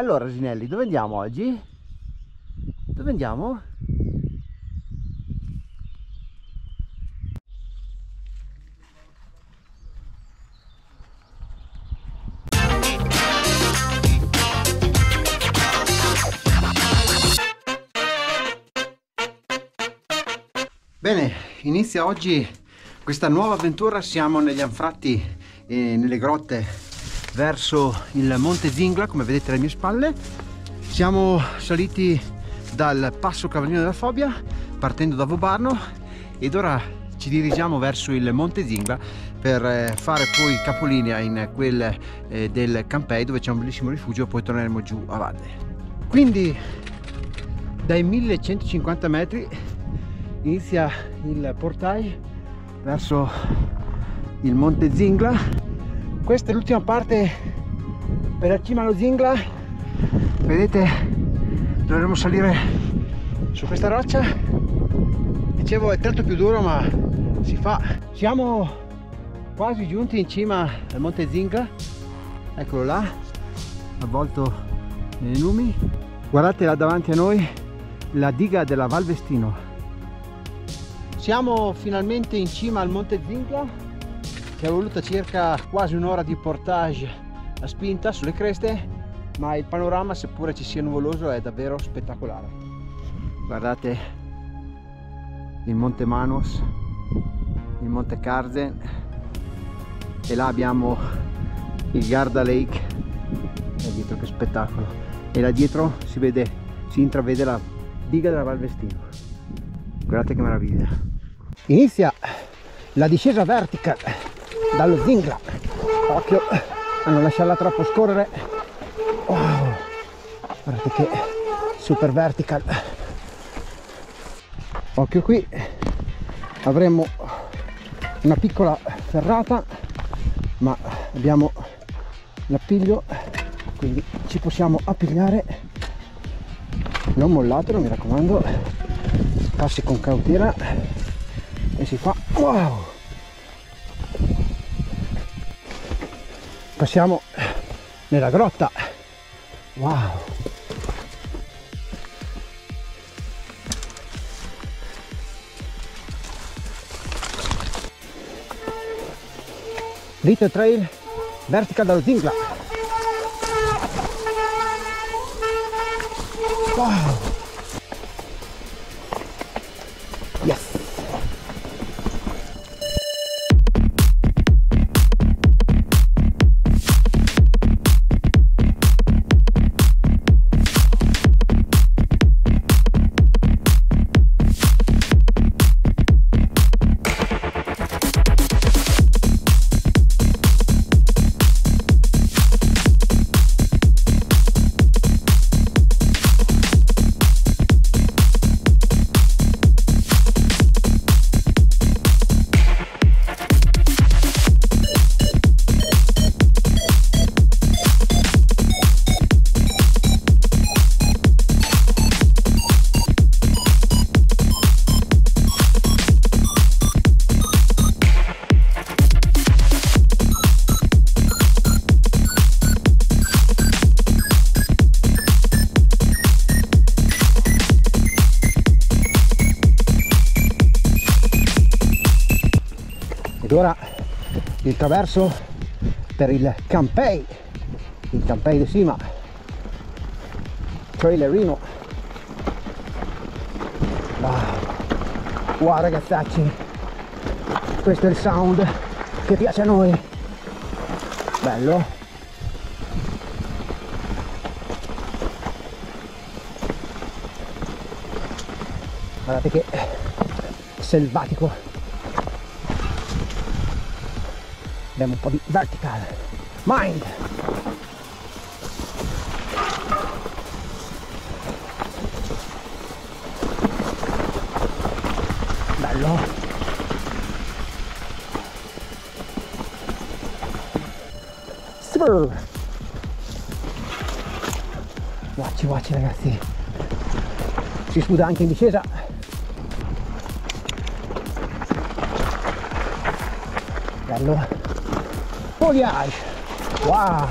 Allora Ginelli, dove andiamo oggi? Dove andiamo? Bene, inizia oggi questa nuova avventura, siamo negli anfratti e nelle grotte verso il Monte Zingla, come vedete alle mie spalle. Siamo saliti dal Passo Cavallino della Fobia, partendo da Vobarno ed ora ci dirigiamo verso il Monte Zingla per eh, fare poi capolinea in quel eh, del Campei dove c'è un bellissimo rifugio e poi torneremo giù a valle. Quindi dai 1150 metri inizia il portail verso il monte Zingla questa è l'ultima parte per la cima allo Zingla vedete dovremo salire su questa roccia. Dicevo è tanto più duro ma si fa. Siamo quasi giunti in cima al monte Zingla. Eccolo là avvolto nei numi guardate là davanti a noi la diga della Valvestino. Siamo finalmente in cima al Monte Zingla che ha voluto circa quasi un'ora di portage a spinta sulle creste ma il panorama seppure ci sia nuvoloso è davvero spettacolare. Guardate il Monte Manos il Monte Carzen e là abbiamo il Garda Lake. E dietro che spettacolo. E là dietro si vede si intravede la diga della Valvestino guardate che meraviglia. Inizia la discesa vertical dallo Zingla. Occhio a non lasciarla troppo scorrere. Wow. guardate che super vertical. Occhio qui. Avremo una piccola ferrata ma abbiamo l'appiglio quindi ci possiamo appigliare. Non mollatelo mi raccomando. Passi con cautela e si fa. Wow passiamo nella grotta. Wow. Little Trail Vertical dallo Zingla. Wow ed ora il traverso per il Campei. Il Campei di Sima. Trailerino. Wow wow ragazzacci. Questo è il sound che piace a noi. Bello. Guardate che selvatico abbiamo un po' di vertical. Mind. Bello. Spur. Guacci, guacci ragazzi. Si sputa anche in discesa. Bello foliage. Wow!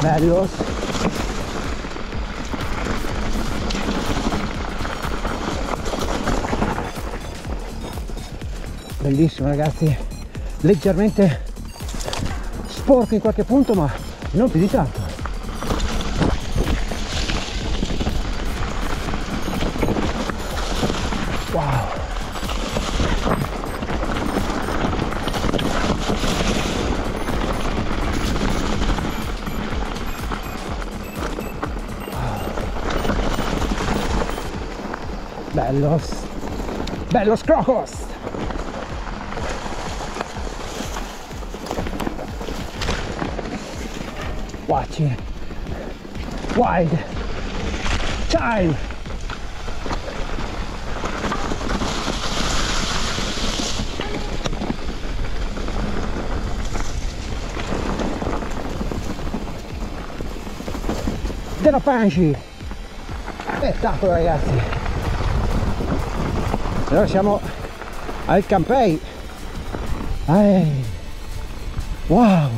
Bellos. Bellissimo ragazzi, leggermente sporco in qualche punto ma non più di tanto. Bellos bellos crocos watching wide time della Panci spettacolo ragazzi allora siamo al Campei. Wow.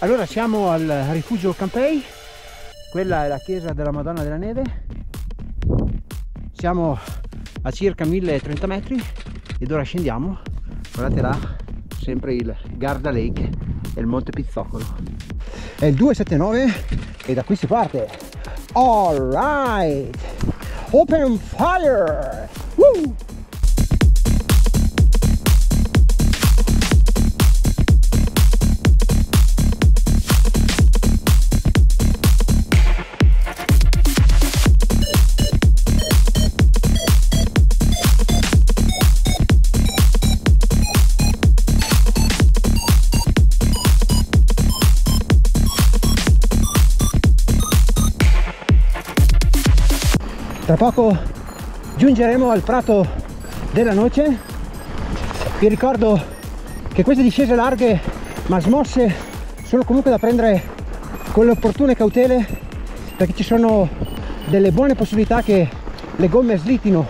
Allora siamo al rifugio Campei. Quella è la chiesa della Madonna della Neve. Siamo a circa 1030 metri ed ora scendiamo. Guardate là sempre il Garda Lake e il Monte Pizzocolo. È il 279 e da qui si parte alright open fire Woo! Tra poco giungeremo al prato della noce. Vi ricordo che queste discese larghe ma smosse sono comunque da prendere con le opportune cautele perché ci sono delle buone possibilità che le gomme slittino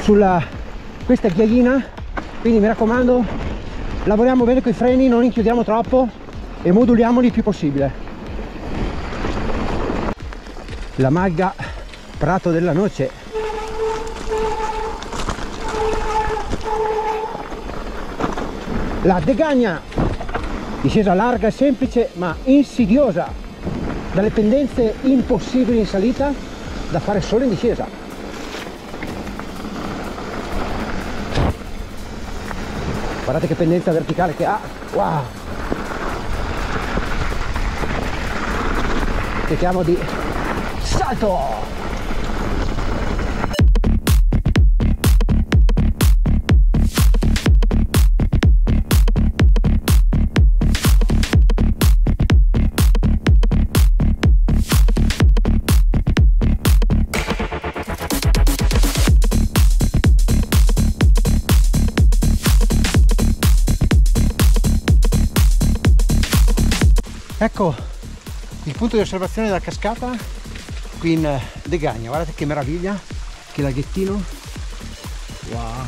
sulla questa ghiaina quindi mi raccomando lavoriamo bene con i freni non inchiudiamo troppo e moduliamoli il più possibile. La magga prato della noce. La degagna discesa larga e semplice ma insidiosa. Dalle pendenze impossibili in salita da fare solo in discesa. Guardate che pendenza verticale che ha. Wow. Cerchiamo di salto ecco il punto di osservazione della cascata qui in Degagna guardate che meraviglia che laghettino. Wow.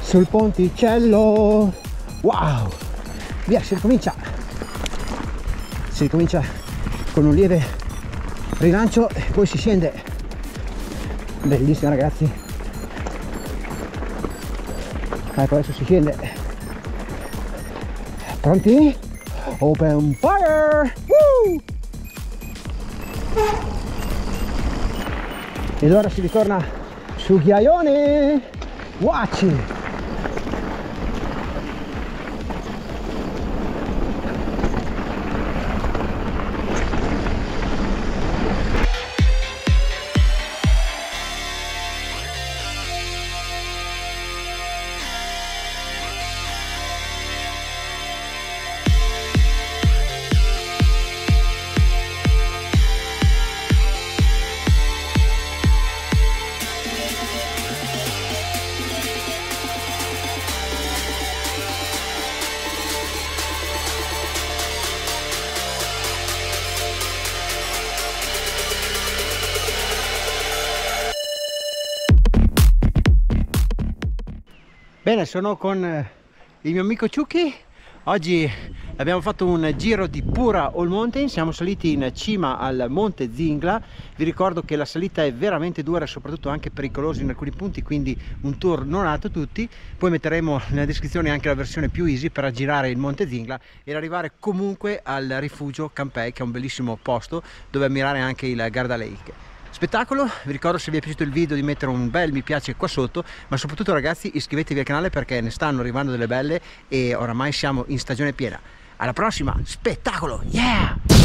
Sul ponticello. Wow. Via si ricomincia. Si ricomincia con un lieve rilancio e poi si scende. Bellissima ragazzi. Ecco adesso si scende Pronti? Open fire! Woo! Ed ora si ritorna su ghiaione! Watch! Bene, sono con eh, il mio amico Ciucchi. Oggi abbiamo fatto un giro di pura all mountain, siamo saliti in cima al monte Zingla. Vi ricordo che la salita è veramente dura e soprattutto anche pericolosa in alcuni punti, quindi un tour non adatto a tutti. Poi metteremo nella descrizione anche la versione più easy per aggirare il monte Zingla e arrivare comunque al rifugio Campei, che è un bellissimo posto dove ammirare anche il Garda Lake spettacolo. Vi ricordo se vi è piaciuto il video di mettere un bel mi piace qua sotto. Ma soprattutto ragazzi iscrivetevi al canale perché ne stanno arrivando delle belle e oramai siamo in stagione piena. Alla prossima spettacolo! Yeah